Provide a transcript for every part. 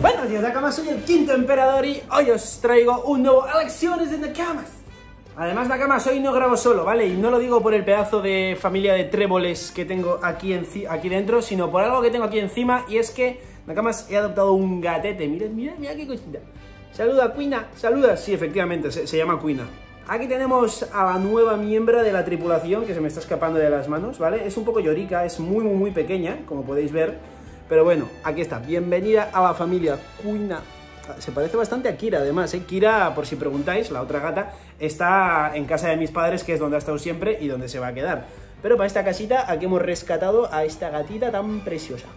Buenos días, Nakamas, soy el quinto emperador y hoy os traigo un nuevo Elecciones de Nakamas. Además, Nakamas, hoy no grabo solo, ¿vale? Y no lo digo por el pedazo de familia de tréboles que tengo aquí, aquí dentro, sino por algo que tengo aquí encima y es que, Nakamas, he adoptado un gatete. Mirad, mirad, mirad qué cosita. Saluda, Cuina, saluda. Sí, efectivamente, se, llama Cuina. Aquí tenemos a la nueva miembro de la tripulación que se me está escapando de las manos, ¿vale? Es un poco llorica, es muy, muy, muy pequeña, como podéis ver. Pero bueno, aquí está. Bienvenida a la familia Cuina. Se parece bastante a Kira, además. ¿eh? Kira, por si preguntáis, la otra gata, está en casa de mis padres, que es donde ha estado siempre y donde se va a quedar. Pero para esta casita, aquí hemos rescatado a esta gatita tan preciosa.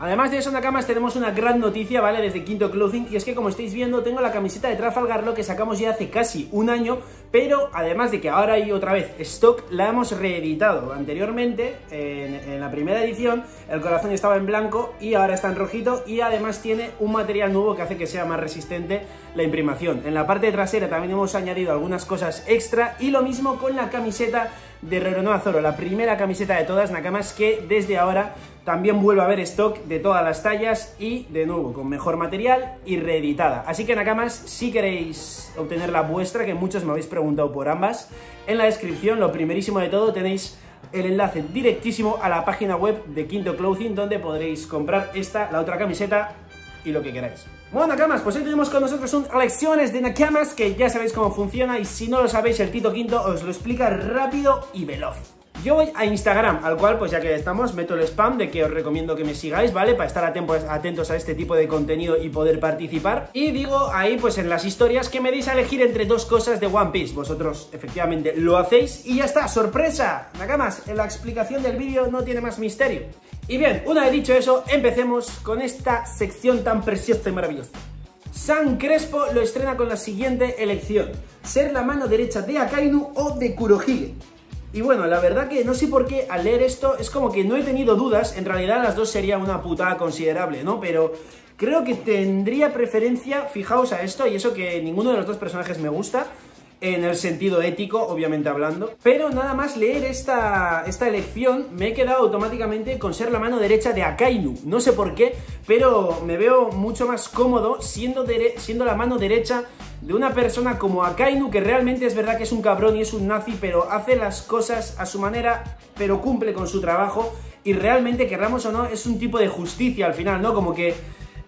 Además de eso, Nakamas, tenemos una gran noticia, ¿vale? Desde Quinto Clothing, y es que como estáis viendo, tengo la camiseta de Trafalgar Law que sacamos ya hace casi un año, pero además de que ahora hay otra vez stock, la hemos reeditado. Anteriormente, en, la primera edición, el corazón estaba en blanco y ahora está en rojito, y además tiene un material nuevo que hace que sea más resistente la imprimación. En la parte trasera también hemos añadido algunas cosas extra, y lo mismo con la camiseta de Reronoa Zoro, la primera camiseta de todas, Nakamas, que desde ahora también vuelve a haber stock de todas las tallas y, de nuevo, con mejor material y reeditada. Así que, Nakamas, si queréis obtener la vuestra, que muchos me habéis preguntado por ambas, en la descripción, lo primerísimo de todo, tenéis el enlace directísimo a la página web de Quinto Clothing, donde podréis comprar esta, la otra camiseta y lo que queráis. Bueno, Nakamas, pues hoy tenemos con nosotros un lecciones de Nakamas, que ya sabéis cómo funciona, y si no lo sabéis, el Tito Quinto os lo explica rápido y veloz. Yo voy a Instagram, al cual, pues ya que estamos, meto el spam de que os recomiendo que me sigáis, ¿vale? Para estar atentos a este tipo de contenido y poder participar. Y digo ahí, pues en las historias, que me deis a elegir entre dos cosas de One Piece. Vosotros, efectivamente, lo hacéis y ya está, ¡sorpresa! Nakamas, en la explicación del vídeo no tiene más misterio. Y bien, una vez dicho eso, empecemos con esta sección tan preciosa y maravillosa. San Crespo lo estrena con la siguiente elección. Ser la mano derecha de Akainu o de Kurohige. Y bueno, la verdad que no sé por qué al leer esto es como que no he tenido dudas, en realidad las dos serían una putada considerable, ¿no? Pero creo que tendría preferencia, fijaos a esto, y eso que ninguno de los dos personajes me gusta, en el sentido ético, obviamente hablando. Pero nada más leer esta, esta elección, me he quedado automáticamente con ser la mano derecha de Akainu. No sé por qué, pero me veo mucho más cómodo siendo, siendo la mano derecha de una persona como Akainu, que realmente es verdad que es un cabrón y es un nazi, pero hace las cosas a su manera, pero cumple con su trabajo. Y realmente, querramos o no, es un tipo de justicia al final, ¿no? Como que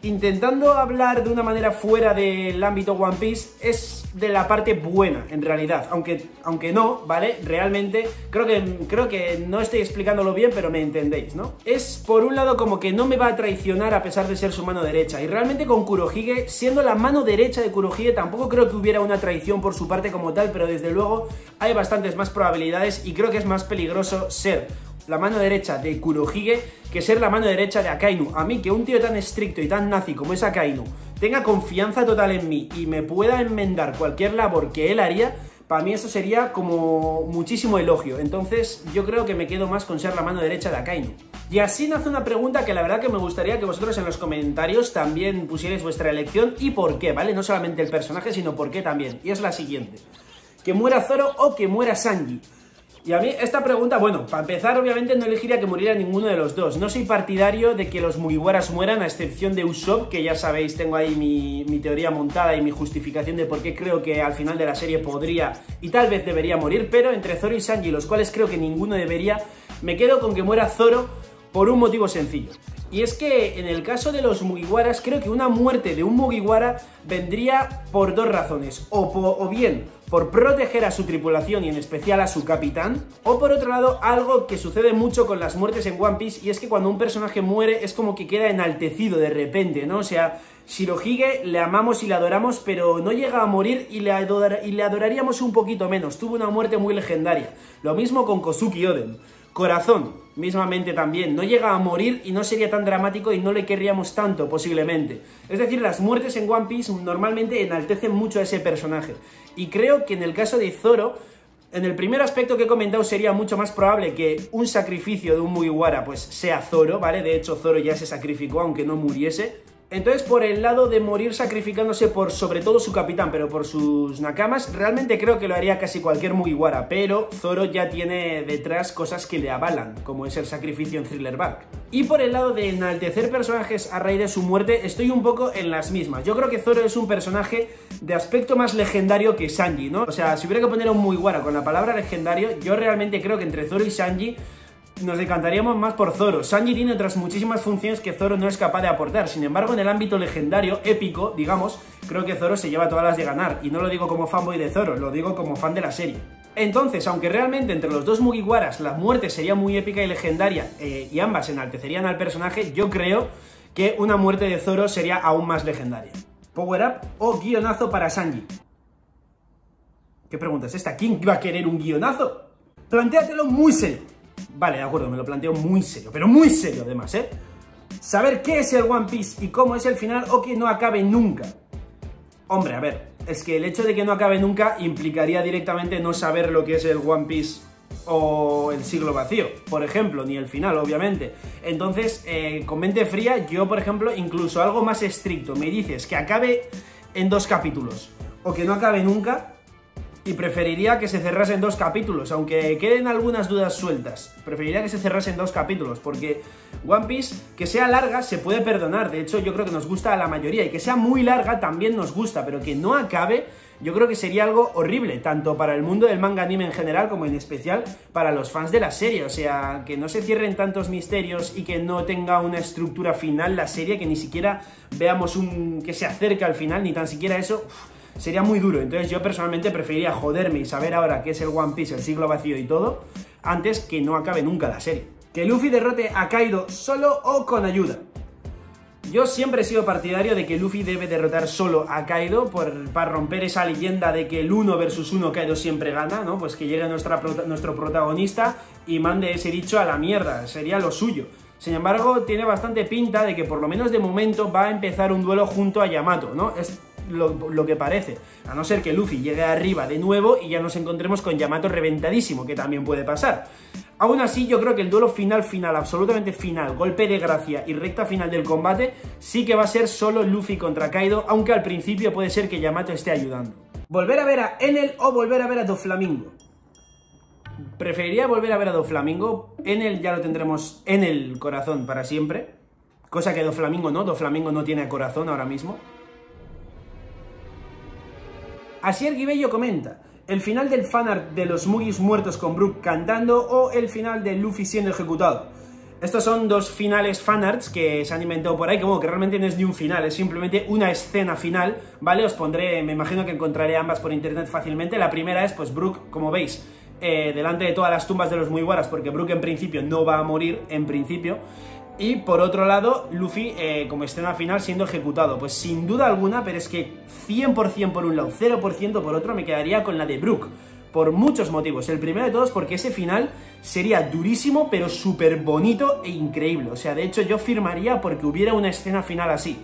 intentando hablar de una manera fuera del ámbito One Piece, es de la parte buena, en realidad. Aunque, aunque no, ¿vale? Realmente, creo que, creo que no estoy explicándolo bien, pero me entendéis, ¿no? Es, por un lado, como que no me va a traicionar a pesar de ser su mano derecha. Y realmente con Kurohige, siendo la mano derecha de Kurohige, tampoco creo que hubiera una traición por su parte como tal, pero desde luego hay bastantes más probabilidades y creo que es más peligroso ser la mano derecha de Kurohige que ser la mano derecha de Akainu. A mí, que un tío tan estricto y tan nazi como es Akainu tenga confianza total en mí y me pueda enmendar cualquier labor que él haría, para mí eso sería como muchísimo elogio. Entonces yo creo que me quedo más con ser la mano derecha de Akainu. Y así nace una pregunta que la verdad que me gustaría que vosotros en los comentarios también pusierais vuestra elección y por qué, ¿vale? No solamente el personaje, sino por qué también. Y es la siguiente. ¿Que muera Zoro o que muera Sanji? Y a mí esta pregunta, bueno, para empezar obviamente no elegiría que muriera ninguno de los dos. No soy partidario de que los Mugiwaras mueran, a excepción de Usopp, que ya sabéis, tengo ahí mi, mi, teoría montada y mi justificación de por qué creo que al final de la serie podría y tal vez debería morir, pero entre Zoro y Sanji, los cuales creo que ninguno debería, me quedo con que muera Zoro por un motivo sencillo. Y es que en el caso de los Mugiwaras, creo que una muerte de un Mugiwara vendría por dos razones. O, bien por proteger a su tripulación y en especial a su capitán, o por otro lado, algo que sucede mucho con las muertes en One Piece, y es que cuando un personaje muere es como que queda enaltecido de repente, ¿no? O sea, Shirohige le amamos y le adoramos, pero no llega a morir y le, y le adoraríamos un poquito menos. Tuvo una muerte muy legendaria. Lo mismo con Kosuki Oden. Corazón, mismamente también, no llega a morir y no sería tan dramático y no le querríamos tanto posiblemente. Es decir, las muertes en One Piece normalmente enaltecen mucho a ese personaje. Y creo que en el caso de Zoro, en el primer aspecto que he comentado sería mucho más probable que un sacrificio de un Mugiwara pues sea Zoro, ¿vale? De hecho Zoro ya se sacrificó aunque no muriese. Entonces, por el lado de morir sacrificándose por sobre todo su capitán, pero por sus nakamas, realmente creo que lo haría casi cualquier Mugiwara, pero Zoro ya tiene detrás cosas que le avalan, como es el sacrificio en Thriller Bark. Y por el lado de enaltecer personajes a raíz de su muerte, estoy un poco en las mismas. Yo creo que Zoro es un personaje de aspecto más legendario que Sanji, ¿no? O sea, si hubiera que poner a un Mugiwara con la palabra legendario, yo realmente creo que entre Zoro y Sanji nos decantaríamos más por Zoro. Sanji tiene otras muchísimas funciones que Zoro no es capaz de aportar. Sin embargo, en el ámbito legendario, épico, digamos, creo que Zoro se lleva todas las de ganar. Y no lo digo como fanboy de Zoro, lo digo como fan de la serie. Entonces, aunque realmente entre los dos Mugiwaras la muerte sería muy épica y legendaria eh, y ambas enaltecerían al personaje, yo creo que una muerte de Zoro sería aún más legendaria. Power Up o guionazo para Sanji. ¿Qué pregunta es esta? ¿Quién va a querer un guionazo? Plantéatelo muy serio. Vale, de acuerdo, me lo planteo muy serio, pero muy serio además, ¿eh? Saber qué es el One Piece y cómo es el final o que no acabe nunca. Hombre, a ver, es que el hecho de que no acabe nunca implicaría directamente no saber lo que es el One Piece o el siglo vacío, por ejemplo, ni el final, obviamente. Entonces, eh, con mente fría, yo, por ejemplo, incluso algo más estricto, me dices que acabe en dos capítulos o que no acabe nunca, y preferiría que se cerrase en dos capítulos, aunque queden algunas dudas sueltas. Preferiría que se cerrase en dos capítulos, porque One Piece, que sea larga, se puede perdonar. De hecho, yo creo que nos gusta a la mayoría, y que sea muy larga también nos gusta, pero que no acabe, yo creo que sería algo horrible, tanto para el mundo del manga anime en general, como en especial para los fans de la serie. O sea, que no se cierren tantos misterios y que no tenga una estructura final la serie, que ni siquiera veamos un que se acerca al final, ni tan siquiera eso sería muy duro. Entonces yo personalmente preferiría joderme y saber ahora qué es el One Piece, el siglo vacío y todo, antes que no acabe nunca la serie. Que Luffy derrote a Kaido solo o con ayuda. Yo siempre he sido partidario de que Luffy debe derrotar solo a Kaido por, para romper esa leyenda de que el 1 versus 1 Kaido siempre gana, ¿no? Pues que llegue nuestro protagonista y mande ese dicho a la mierda, sería lo suyo. Sin embargo, tiene bastante pinta de que por lo menos de momento va a empezar un duelo junto a Yamato, ¿no? Es lo, que parece. A no ser que Luffy llegue arriba de nuevo y ya nos encontremos con Yamato reventadísimo, que también puede pasar. Aún así, yo creo que el duelo final, final, absolutamente final, golpe de gracia y recta final del combate, sí que va a ser solo Luffy contra Kaido, aunque al principio puede ser que Yamato esté ayudando. Volver a ver a Enel o volver a ver a Doflamingo. Preferiría volver a ver a Doflamingo. Enel ya lo tendremos en el corazón para siempre. Cosa que Doflamingo no, Doflamingo no tiene corazón ahora mismo. Asier Guibello comenta, el final del fanart de los Mugis muertos con Brook cantando o el final de Luffy siendo ejecutado. Estos son dos finales fanarts que se han inventado por ahí, que, que realmente no es ni un final, es simplemente una escena final, ¿vale? Os pondré, me imagino que encontraré ambas por internet fácilmente. La primera es, pues, Brook, como veis, eh, delante de todas las tumbas de los Mugiwaras, porque Brook en principio no va a morir, en principio. Y por otro lado, Luffy eh, como escena final siendo ejecutado. Pues sin duda alguna, pero es que 100% por un lado, 0% por otro, me quedaría con la de Brook. Por muchos motivos. El primero de todos porque ese final sería durísimo, pero súper bonito e increíble. O sea, de hecho yo firmaría porque hubiera una escena final así.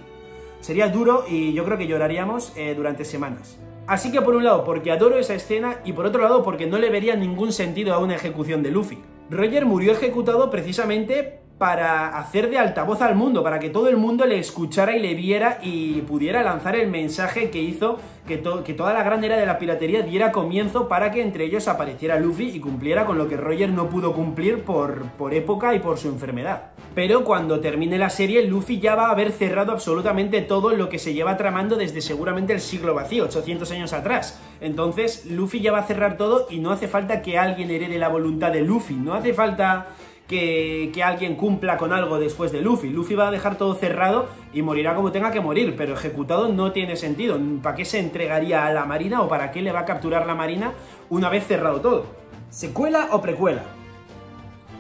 Sería duro y yo creo que lloraríamos eh, durante semanas. Así que por un lado porque adoro esa escena y por otro lado porque no le vería ningún sentido a una ejecución de Luffy. Roger murió ejecutado precisamente para hacer de altavoz al mundo, para que todo el mundo le escuchara y le viera y pudiera lanzar el mensaje que hizo que, toda la gran era de la piratería diera comienzo para que entre ellos apareciera Luffy y cumpliera con lo que Roger no pudo cumplir por, por época y por su enfermedad. Pero cuando termine la serie, Luffy ya va a haber cerrado absolutamente todo lo que se lleva tramando desde seguramente el siglo vacío, 800 años atrás. Entonces, Luffy ya va a cerrar todo y no hace falta que alguien herede la voluntad de Luffy, no hace falta que, alguien cumpla con algo después de Luffy. Luffy va a dejar todo cerrado y morirá como tenga que morir, pero ejecutado no tiene sentido. ¿Para qué se entregaría a la Marina o para qué le va a capturar la Marina una vez cerrado todo? ¿Secuela o precuela?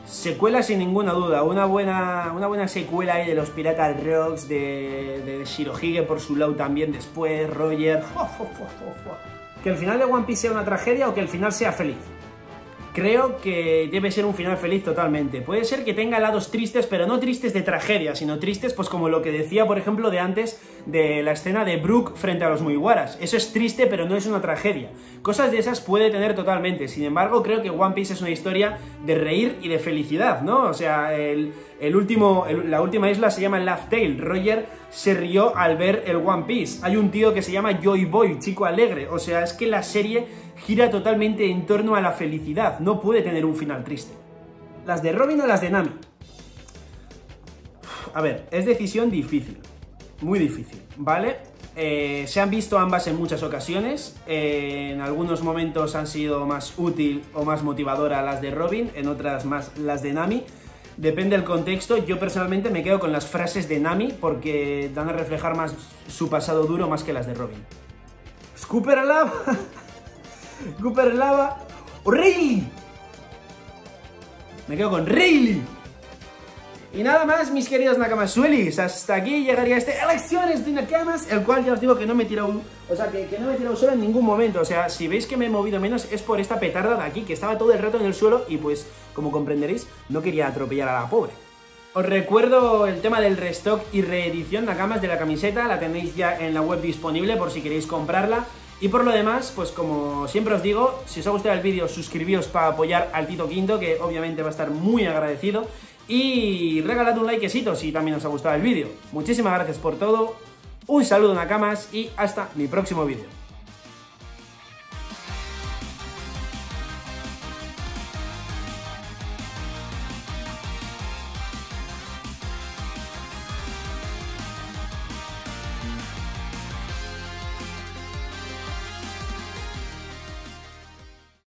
Secuela sin ninguna duda, una buena, una buena secuela ahí de los Piratas Rocks, de, de Shirohige por su lado también después, Roger... ¿Que el final de One Piece sea una tragedia o que el final sea feliz? Creo que debe ser un final feliz totalmente. Puede ser que tenga lados tristes, pero no tristes de tragedia, sino tristes pues como lo que decía, por ejemplo, de antes de la escena de Brook frente a los Mugiwaras. Eso es triste, pero no es una tragedia. Cosas de esas puede tener totalmente. Sin embargo, creo que One Piece es una historia de reír y de felicidad, ¿no? O sea, el, El último, la última isla se llama Laugh Tale. Roger se rió al ver el One Piece. Hay un tío que se llama Joy Boy, chico alegre. O sea, es que la serie gira totalmente en torno a la felicidad. No puede tener un final triste. ¿Las de Robin o las de Nami? A ver, es decisión difícil. Muy difícil, ¿vale? Eh, se han visto ambas en muchas ocasiones. Eh, en algunos momentos han sido más útil o más motivadora las de Robin, en otras más las de Nami. Depende del contexto. Yo personalmente me quedo con las frases de Nami porque dan a reflejar más su pasado duro más que las de Robin. Scooper lava. Scooper lava. ¡Rayleigh! Me quedo con Rayleigh. Y nada más, mis queridos Nakamasuelis, hasta aquí llegaría este Elecciones de Nakamas, el cual ya os digo que no me he tirado. O sea, que, que, no me he tirado solo en ningún momento. O sea, si veis que me he movido menos es por esta petarda de aquí, que estaba todo el rato en el suelo y pues, como comprenderéis, no quería atropellar a la pobre. Os recuerdo el tema del restock y reedición Nakamas de la camiseta, la tenéis ya en la web disponible por si queréis comprarla. Y por lo demás, pues como siempre os digo, si os ha gustado el vídeo, suscribíos para apoyar al Tito Quinto, que obviamente va a estar muy agradecido y regalad un likecito si también os ha gustado el vídeo. Muchísimas gracias por todo, un saludo Nakamas y hasta mi próximo vídeo.